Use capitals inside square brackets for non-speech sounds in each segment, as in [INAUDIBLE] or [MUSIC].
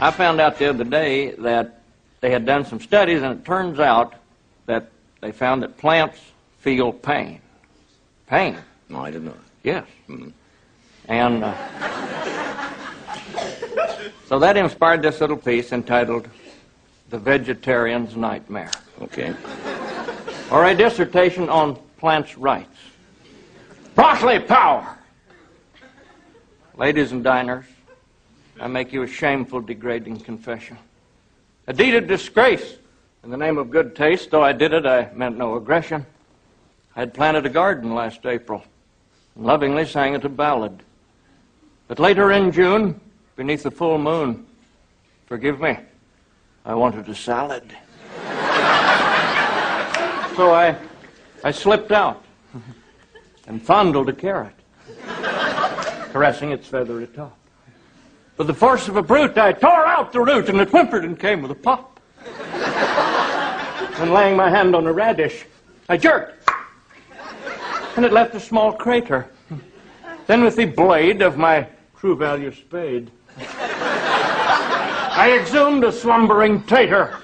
I found out the other day that they had done some studies, and it turns out that they found that plants feel pain. Pain. No, I didn't know. Yes. And uh, so that inspired this little piece entitled The Vegetarian's Nightmare, Okay. or a dissertation on plants' rights. Broccoli power! Ladies and diners, I make you a shameful, degrading confession. A deed of disgrace in the name of good taste, though I did it, I meant no aggression. I had planted a garden last April and lovingly sang it a ballad. But later in June, beneath the full moon, forgive me, I wanted a salad. [LAUGHS] so I, I slipped out and fondled a carrot, caressing its feathery top. With the force of a brute, I tore out the root, and it whimpered and came with a pop. [LAUGHS] and laying my hand on a radish, I jerked, and it left a small crater. Then, with the blade of my true value spade, I exhumed a slumbering tater.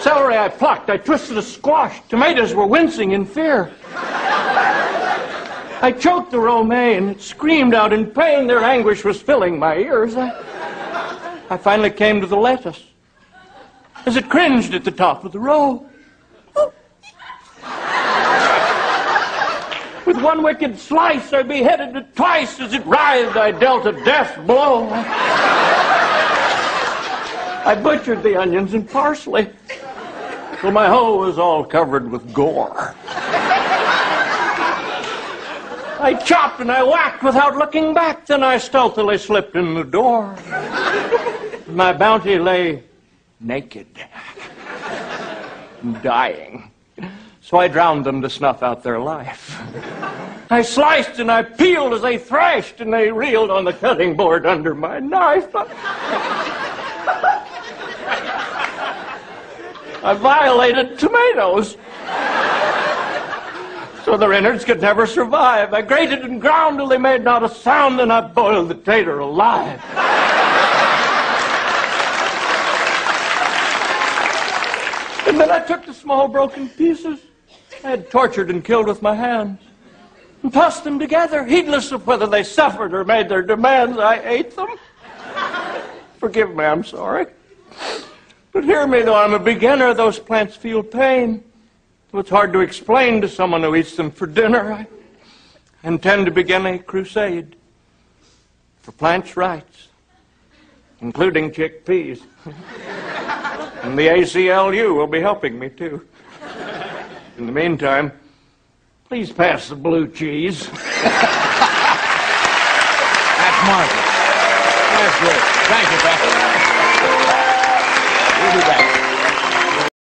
Celery I plucked, I twisted a squash. Tomatoes were wincing in fear. I choked the romaine. It screamed out in pain. Their anguish was filling my ears. I, I finally came to the lettuce as it cringed at the top of the row. With one wicked slice, I beheaded it twice. As it writhed, I dealt a death blow. I butchered the onions and parsley till my hoe was all covered with gore. I chopped and I whacked without looking back. Then I stealthily slipped in the door. My bounty lay naked, dying. So I drowned them to snuff out their life. I sliced and I peeled as they thrashed, and they reeled on the cutting board under my knife. I violated tomatoes so their innards could never survive. I grated and ground till they made not a sound, and I boiled the tater alive. and then I took the small broken pieces I had tortured and killed with my hands and tossed them together, heedless of whether they suffered or made their demands. I ate them. Forgive me, I'm sorry. But hear me, though I'm a beginner, those plants feel pain. It's hard to explain to someone who eats them for dinner. I intend to begin a crusade for plants' rights, including chickpeas. [LAUGHS] and the ACLU will be helping me, too. In the meantime, please pass the blue cheese. [LAUGHS] That's marvelous. That's good. Thank you, Baxter. We'll be back.